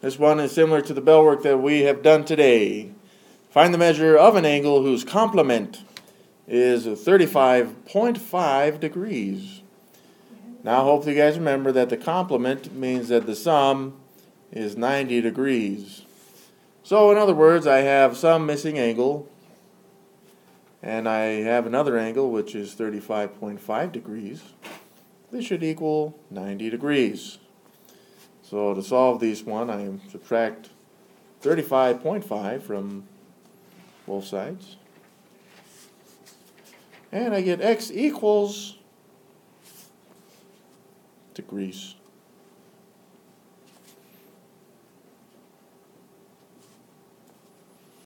This one is similar to the bell work that we have done today. Find the measure of an angle whose complement is 35.5 degrees. Now, hopefully, you guys remember that the complement means that the sum is 90 degrees. So, in other words, I have some missing angle, and I have another angle which is 35.5 degrees. This should equal 90 degrees. So, to solve this one, I subtract 35.5 from both sides. And I get x equals degrees.